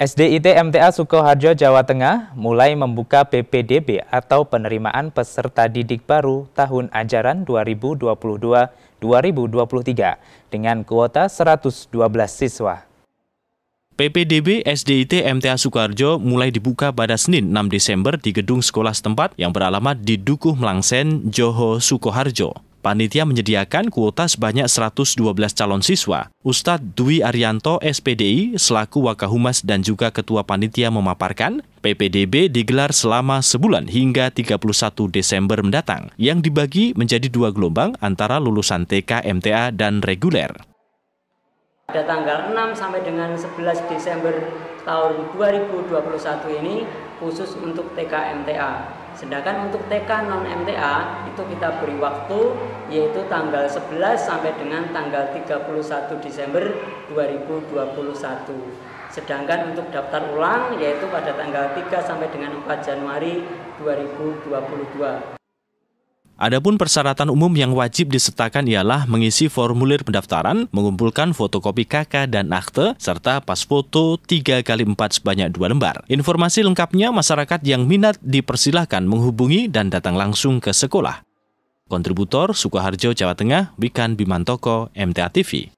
SDIT MTA Sukoharjo, Jawa Tengah mulai membuka PPDB atau penerimaan peserta didik baru tahun ajaran 2022-2023 dengan kuota 112 siswa. PPDB SDIT MTA Sukoharjo mulai dibuka pada Senin 6 Desember di gedung sekolah setempat yang beralamat di Dukuh Melangsen, Joho, Sukoharjo. Panitia menyediakan kuota sebanyak 112 calon siswa. Ustadz Dwi Arianto SPDI selaku Wakahumas dan juga Ketua Panitia memaparkan, PPDB digelar selama sebulan hingga 31 Desember mendatang, yang dibagi menjadi dua gelombang antara lulusan TK, MTA, dan reguler. Pada tanggal 6 sampai dengan 11 Desember tahun 2021 ini khusus untuk TK MTA. Sedangkan untuk TK non MTA itu kita beri waktu yaitu tanggal 11 sampai dengan tanggal 31 Desember 2021. Sedangkan untuk daftar ulang yaitu pada tanggal 3 sampai dengan 4 Januari 2022. Adapun persyaratan umum yang wajib disertakan ialah mengisi formulir pendaftaran, mengumpulkan fotokopi KK dan akte, serta pas foto 3 kali 4 sebanyak dua lembar. Informasi lengkapnya masyarakat yang minat dipersilahkan menghubungi dan datang langsung ke sekolah. Kontributor Sukoharjo, Jawa Tengah, Wikan Bimantoko, MTA TV.